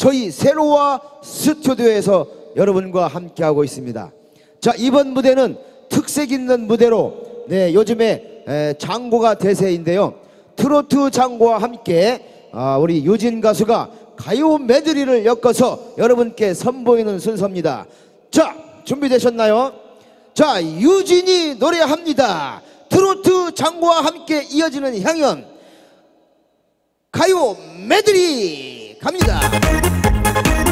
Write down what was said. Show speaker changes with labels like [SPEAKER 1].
[SPEAKER 1] 저희 세로와 스튜디오에서 여러분과 함께하고 있습니다. 자 이번 무대는 특색 있는 무대로 네 요즘에 에, 장고가 대세인데요. 트로트 장고와 함께 아, 우리 유진 가수가 가요 메드리를 엮어서 여러분께 선보이는 순서입니다. 자 준비되셨나요? 자 유진이 노래합니다. 트로트 장고와 함께 이어지는 향연 가요 메드리 갑니다.